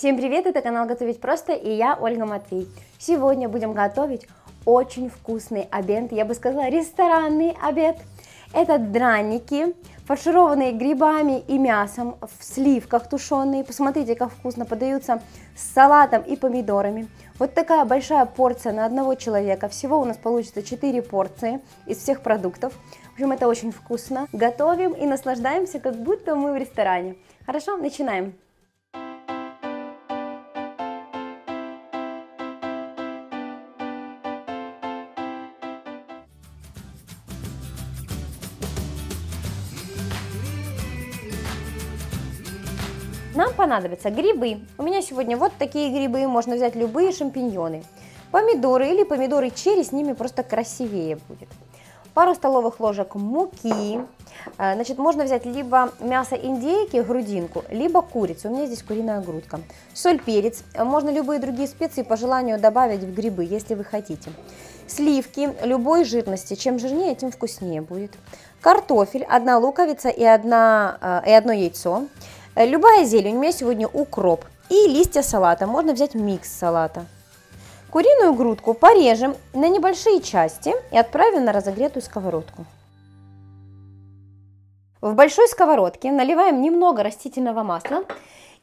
Всем привет, это канал Готовить Просто и я Ольга Матвей. Сегодня будем готовить очень вкусный обед, я бы сказала ресторанный обед. Это драники, фаршированные грибами и мясом, в сливках тушеные. Посмотрите, как вкусно подаются с салатом и помидорами. Вот такая большая порция на одного человека. Всего у нас получится 4 порции из всех продуктов. В общем, это очень вкусно. Готовим и наслаждаемся, как будто мы в ресторане. Хорошо, начинаем. Нам понадобятся грибы. У меня сегодня вот такие грибы, можно взять любые шампиньоны. Помидоры или помидоры черри, с ними просто красивее будет. Пару столовых ложек муки. А, значит, можно взять либо мясо индейки, грудинку, либо курицу. У меня здесь куриная грудка. Соль, перец. Можно любые другие специи по желанию добавить в грибы, если вы хотите. Сливки любой жирности. Чем жирнее, тем вкуснее будет. Картофель, одна луковица и, одна, а, и одно яйцо. Э, любая зелень, у меня сегодня укроп и листья салата, можно взять микс салата. Куриную грудку порежем на небольшие части и отправим на разогретую сковородку. В большой сковородке наливаем немного растительного масла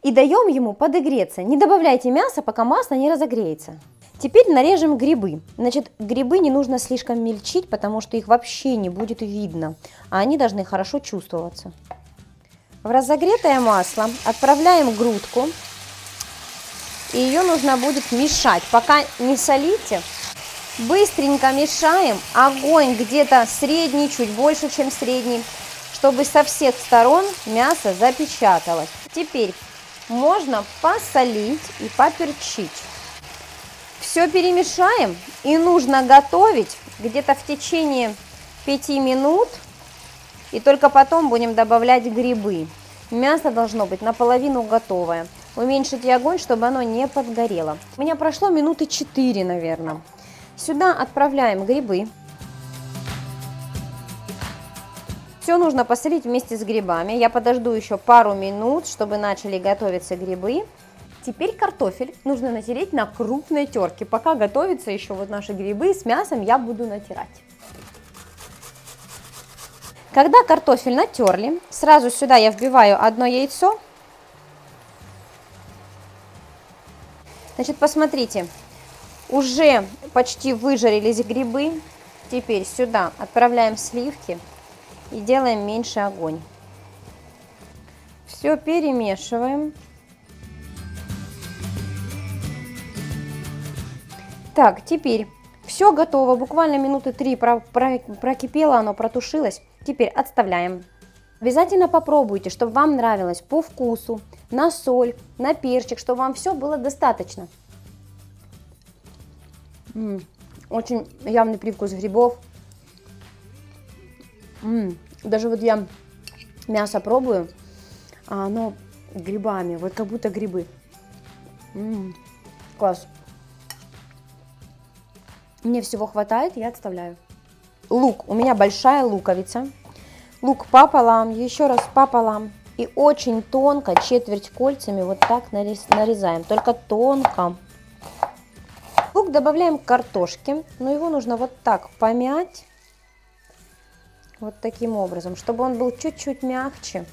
и даем ему подогреться. Не добавляйте мясо, пока масло не разогреется. Теперь нарежем грибы. Значит, грибы не нужно слишком мельчить, потому что их вообще не будет видно, а они должны хорошо чувствоваться. В разогретое масло отправляем грудку. И ее нужно будет мешать. Пока не солите, быстренько мешаем. Огонь где-то средний, чуть больше, чем средний, чтобы со всех сторон мясо запечаталось. Теперь можно посолить и поперчить. Все перемешаем и нужно готовить где-то в течение 5 минут и только потом будем добавлять грибы. Мясо должно быть наполовину готовое. Уменьшите огонь, чтобы оно не подгорело. У меня прошло минуты 4, наверное. Сюда отправляем грибы. Все нужно посолить вместе с грибами. Я подожду еще пару минут, чтобы начали готовиться грибы. Теперь картофель нужно натереть на крупной терке. Пока готовятся еще вот наши грибы с мясом, я буду натирать. Когда картофель натерли, сразу сюда я вбиваю одно яйцо. Значит, посмотрите, уже почти выжарились грибы. Теперь сюда отправляем сливки и делаем меньше огонь. Все перемешиваем. Так, теперь все готово. Буквально минуты три прокипело оно, протушилось. Теперь отставляем. Обязательно попробуйте, чтобы вам нравилось по вкусу, на соль, на перчик, чтобы вам все было достаточно. М -м, очень явный привкус грибов. М даже вот я мясо пробую, а оно грибами, вот как будто грибы. Класс. Мне всего хватает, я отставляю. Лук. У меня большая луковица. Лук пополам, еще раз пополам. И очень тонко, четверть кольцами, вот так нарезаем. Только тонко. Лук добавляем к картошке. Но его нужно вот так помять. Вот таким образом, чтобы он был чуть-чуть мягче.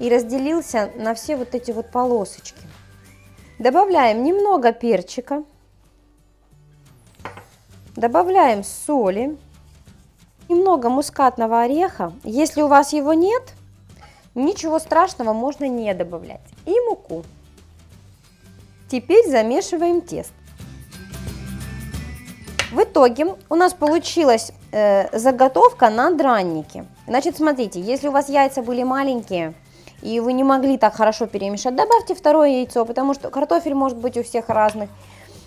И разделился на все вот эти вот полосочки. Добавляем немного перчика. Добавляем соли немного мускатного ореха. Если у вас его нет, ничего страшного, можно не добавлять. И муку. Теперь замешиваем тесто. В итоге у нас получилась э, заготовка на дранники. Значит, смотрите, если у вас яйца были маленькие, и вы не могли так хорошо перемешать, добавьте второе яйцо, потому что картофель может быть у всех разный,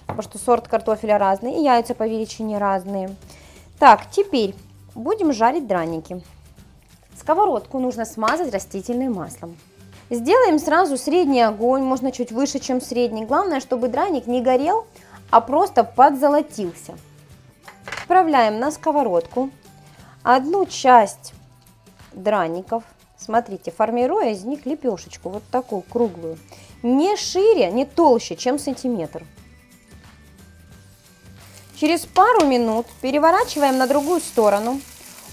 потому что сорт картофеля разный, и яйца по величине разные. Так, теперь Будем жарить драники. Сковородку нужно смазать растительным маслом. Сделаем сразу средний огонь, можно чуть выше, чем средний. Главное, чтобы драник не горел, а просто подзолотился. Отправляем на сковородку одну часть драников, смотрите, формируя из них лепешечку, вот такую круглую. не шире, не толще, чем сантиметр. Через пару минут переворачиваем на другую сторону.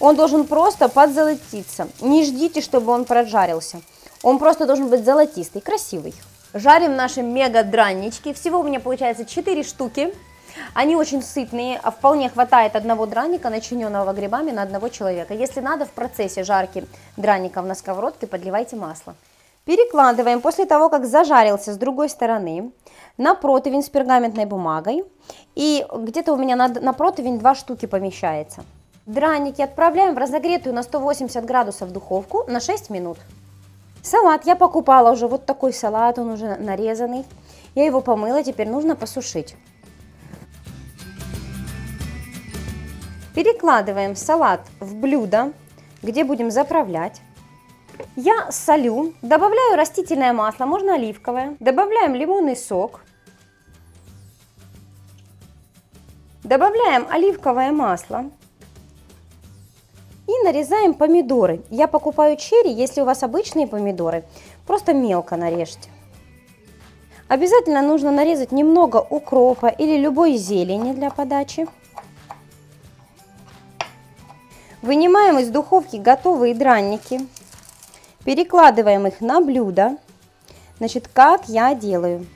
Он должен просто подзолотиться. Не ждите, чтобы он прожарился. Он просто должен быть золотистый, красивый. Жарим наши мега-драннички. Всего у меня получается 4 штуки. Они очень сытные, а вполне хватает одного драника, начиненного грибами на одного человека. Если надо, в процессе жарки драников на сковородке подливайте масло. Перекладываем после того, как зажарился с другой стороны на противень с пергаментной бумагой. И где-то у меня на, на противень два штуки помещается. Драники отправляем в разогретую на 180 градусов духовку на 6 минут. Салат я покупала уже вот такой салат, он уже нарезанный. Я его помыла, теперь нужно посушить. Перекладываем салат в блюдо, где будем заправлять. Я солю, добавляю растительное масло, можно оливковое, добавляем лимонный сок, добавляем оливковое масло и нарезаем помидоры. Я покупаю черри, если у вас обычные помидоры, просто мелко нарежьте. Обязательно нужно нарезать немного укропа или любой зелени для подачи. Вынимаем из духовки готовые дранники, перекладываем их на блюдо. Значит, как я делаю?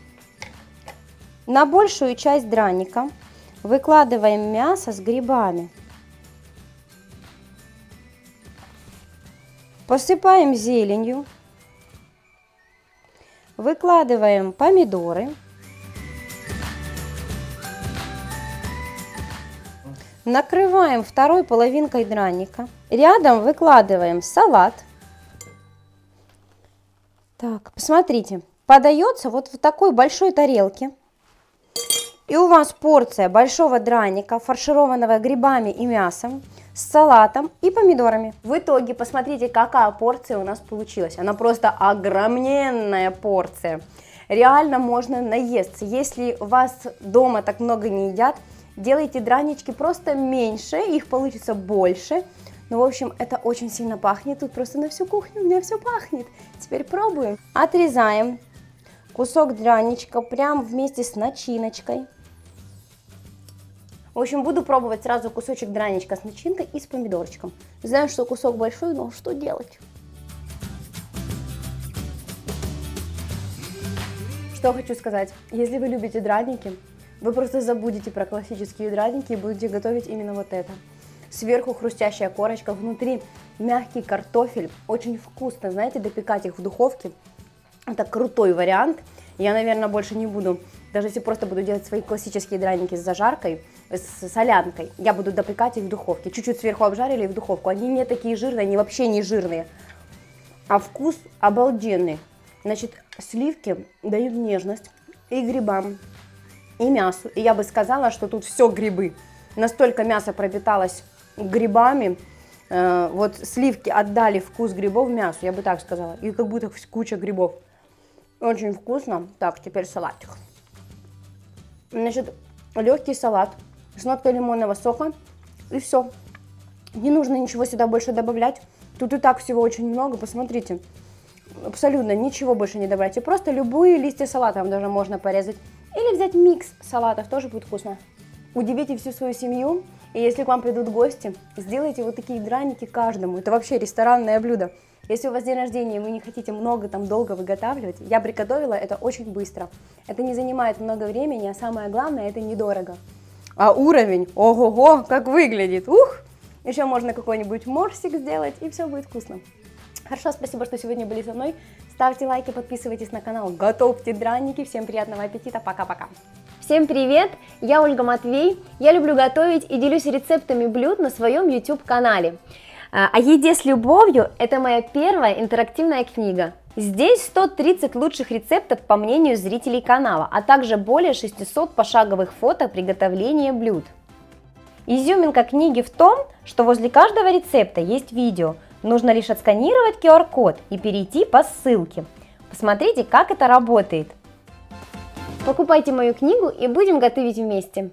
На большую часть драника выкладываем мясо с грибами. Посыпаем зеленью. Выкладываем помидоры. Накрываем второй половинкой драника. Рядом выкладываем салат. Так, посмотрите, подается вот в такой большой тарелке. И у вас порция большого драника, фаршированного грибами и мясом, с салатом и помидорами. В итоге, посмотрите, какая порция у нас получилась. Она просто огромненная порция. Реально можно наесться. Если у вас дома так много не едят, Делайте дранички просто меньше, их получится больше. Ну, в общем, это очень сильно пахнет. Тут просто на всю кухню у меня все пахнет. Теперь пробуем. Отрезаем кусок драничка прям вместе с начиночкой. В общем, буду пробовать сразу кусочек драничка с начинкой и с помидорчиком. Знаю, что кусок большой, но что делать? Что хочу сказать. Если вы любите драники, вы просто забудете про классические драники и будете готовить именно вот это. Сверху хрустящая корочка, внутри мягкий картофель. Очень вкусно, знаете, допекать их в духовке. Это крутой вариант. Я, наверное, больше не буду, даже если просто буду делать свои классические драники с зажаркой, с солянкой, я буду допекать их в духовке. Чуть-чуть сверху обжарили и в духовку. Они не такие жирные, они вообще не жирные. А вкус обалденный. Значит, сливки дают нежность и грибам, и мясу. И я бы сказала, что тут все грибы. Настолько мясо пропиталось грибами, э, вот сливки отдали вкус грибов мясу, я бы так сказала. И как будто куча грибов. Очень вкусно. Так, теперь салатик. Значит, легкий салат с ноткой лимонного сока. И все. Не нужно ничего сюда больше добавлять. Тут и так всего очень много, посмотрите. Абсолютно ничего больше не добавляйте. Просто любые листья салата даже можно порезать. Или взять микс салатов, тоже будет вкусно. Удивите всю свою семью, и если к вам придут гости, сделайте вот такие драники каждому. Это вообще ресторанное блюдо. Если у вас день рождения, и вы не хотите много, там, долго выготавливать, я приготовила это очень быстро. Это не занимает много времени, а самое главное, это недорого. А уровень, ого-го, как выглядит, ух! Еще можно какой-нибудь морсик сделать, и все будет вкусно. Хорошо, спасибо, что сегодня были со мной. Ставьте лайки, подписывайтесь на канал, готовьте драники. Всем приятного аппетита, пока-пока. Всем привет, я Ольга Матвей. Я люблю готовить и делюсь рецептами блюд на своем YouTube канале. А, еде с любовью – это моя первая интерактивная книга. Здесь 130 лучших рецептов по мнению зрителей канала, а также более 600 пошаговых фото приготовления блюд. Изюминка книги в том, что возле каждого рецепта есть видео – Нужно лишь отсканировать QR-код и перейти по ссылке. Посмотрите, как это работает. Покупайте мою книгу и будем готовить вместе.